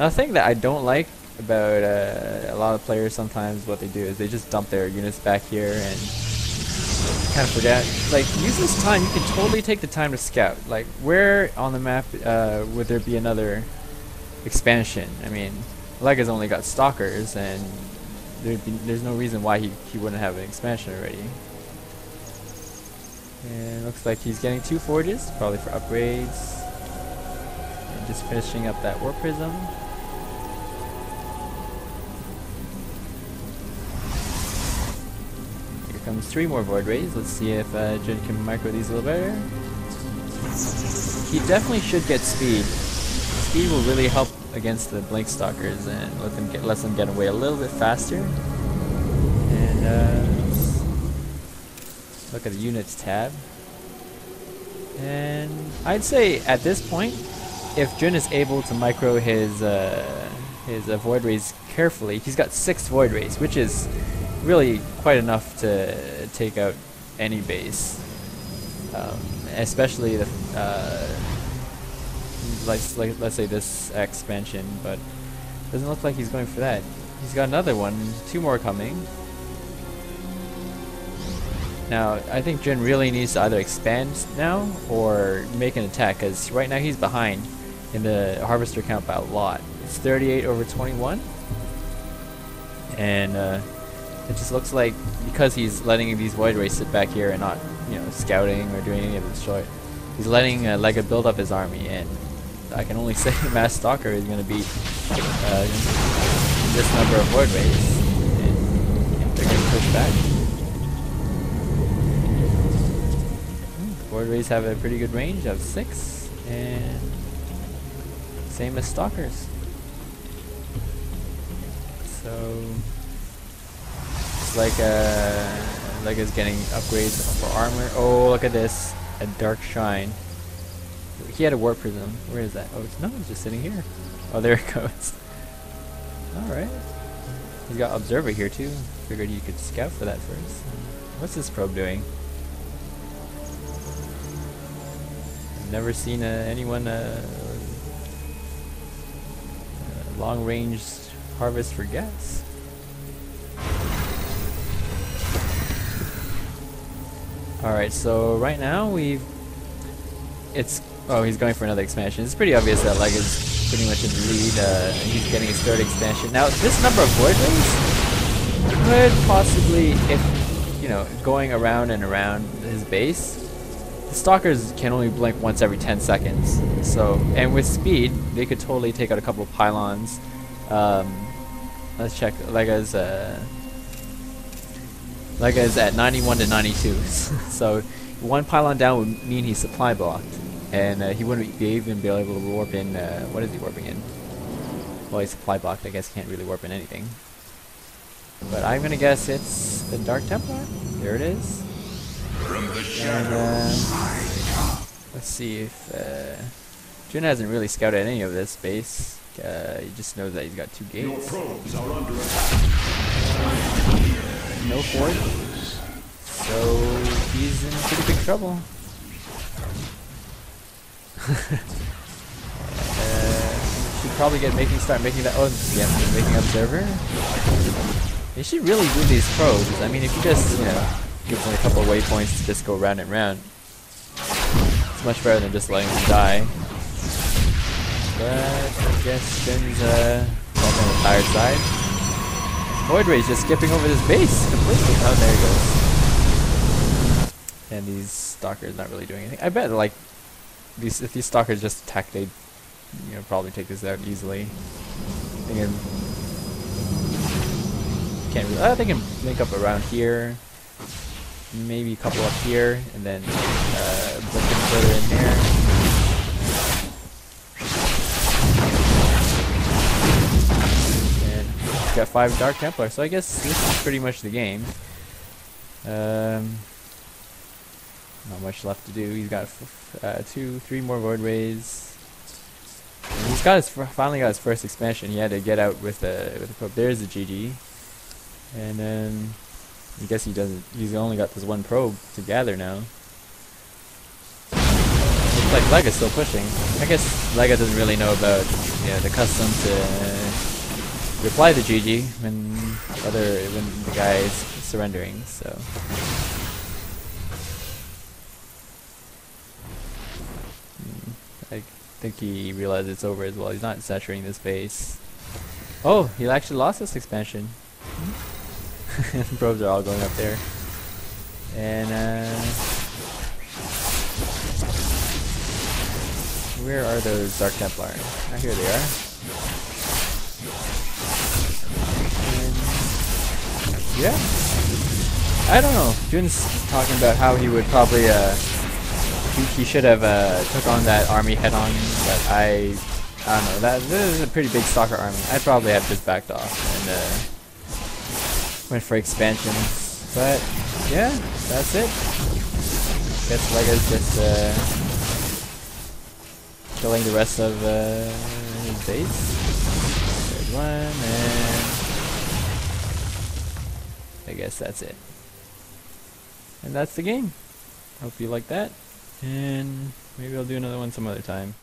Now, the thing that I don't like about uh, a lot of players sometimes what they do is they just dump their units back here and kind of forget. Like, use this time, you can totally take the time to scout. Like, where on the map uh, would there be another expansion? I mean, Lega's only got Stalkers, and be, there's no reason why he, he wouldn't have an expansion already. And looks like he's getting two forges, probably for upgrades. And just finishing up that Warp Prism. Here comes three more Void Rays. Let's see if uh, Jin can micro these a little better. He definitely should get speed. Speed will really help against the Blink Stalkers and let them get let them get away a little bit faster. And uh, look at the units tab. And I'd say at this point, if Jun is able to micro his uh, his uh, void rays carefully, he's got six void rays, which is really quite enough to take out any base, um, especially the uh, let's like, let's say this expansion. But doesn't look like he's going for that. He's got another one, two more coming. Now, I think Jin really needs to either expand now or make an attack, because right now he's behind in the harvester count by a lot. It's 38 over 21. And uh, it just looks like because he's letting these Void Rays sit back here and not, you know, scouting or doing any of this short, he's letting uh, Lega build up his army. And I can only say Mass Stalker is going to be uh, this number of Void Rays. And they're going to push back. Void Rays have a pretty good range of 6, and same as Stalkers. So, it's like uh, Lega's getting upgrades for armor. Oh, look at this. A Dark Shrine. He had a Warp Prism. Where is that? Oh, it's, no, it's just sitting here. Oh, there it goes. Alright. He's got Observer here too. Figured you could scout for that first. What's this probe doing? never seen uh, anyone uh, uh, long range harvest for gas. Alright, so right now we've it's oh he's going for another expansion. It's pretty obvious that Leg is pretty much in the lead. Uh, he's getting his third expansion. Now this number of void rays could possibly if you know going around and around his base the stalkers can only blink once every 10 seconds. So, and with speed, they could totally take out a couple of pylons. Um, let's check. Lega's uh, Lega is at 91 to 92. so, one pylon down would mean he's supply blocked, and uh, he wouldn't be even be able to warp in. Uh, what is he warping in? Well, he's supply blocked. I guess he can't really warp in anything. But I'm gonna guess it's the Dark Templar. There it is. from And, uh, let's see if uh, Jun hasn't really scouted any of this base. Uh, he just knows that he's got two gates. No fort, so he's in pretty big trouble. uh, should probably get making start making that. Oh, yeah, making observer. They should really do these probes. I mean, if you just you know gives them a couple waypoints to just go round and round. It's much better than just letting them die. But I guess Jin's uh, on the tired side. Void Ray's just skipping over this base completely. Oh, there he goes. And these stalkers not really doing anything. I bet like these if these stalkers just attack, they'd you know probably take this out easily. They can can't really. Uh, they can link up around here maybe a couple up here, and then uh, further in there. Got five Dark Templar, so I guess this is pretty much the game. Um, not much left to do. He's got uh, two, three more Void Rays. And he's got his finally got his first expansion. He had to get out with the with probe. There's the GG, and then. I guess he doesn't. He's only got this one probe to gather now. Looks like Lega's still pushing. I guess Lega doesn't really know about you know, the custom to reply to GG when other when the guy is surrendering. So. Hmm, I think he realized it's over as well. He's not saturating this base. Oh, he actually lost this expansion. Probes are all going up there. And uh, where are those Dark Templar? Ah, here they are. Yeah, I don't know. Jun's talking about how he would probably uh, he, he should have uh, took on that army head on, but I I don't know. That this is a pretty big stalker army. I'd probably have just backed off and uh, went for expansions. But yeah, that's it. Guess Lega's just uh, killing the rest of uh, his base. One, guess that's it. And that's the game. Hope you like that, and maybe I'll do another one some other time.